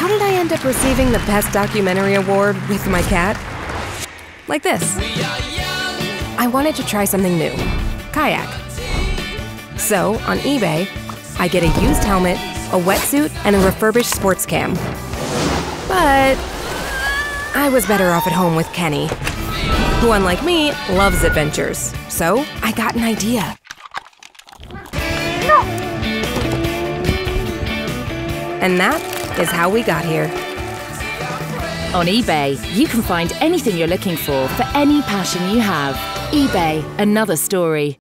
How did I end up receiving the Best Documentary Award with my cat? Like this. I wanted to try something new kayak. So, on eBay, I get a used helmet, a wetsuit, and a refurbished sports cam. But I was better off at home with Kenny, who, unlike me, loves adventures. So, I got an idea. And that is how we got here. On eBay, you can find anything you're looking for for any passion you have. eBay, another story.